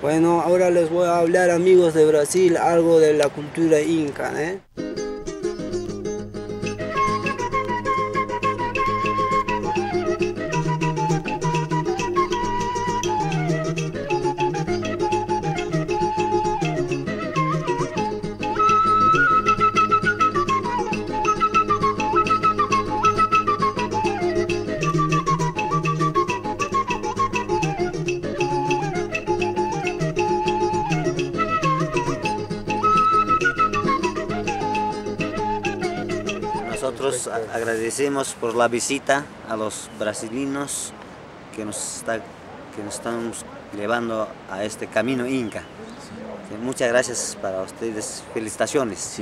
Bueno, ahora les voy a hablar amigos de Brasil algo de la cultura inca. ¿eh? Nosotros agradecemos por la visita a los brasileños que nos, está, que nos están llevando a este camino inca. Muchas gracias para ustedes, felicitaciones.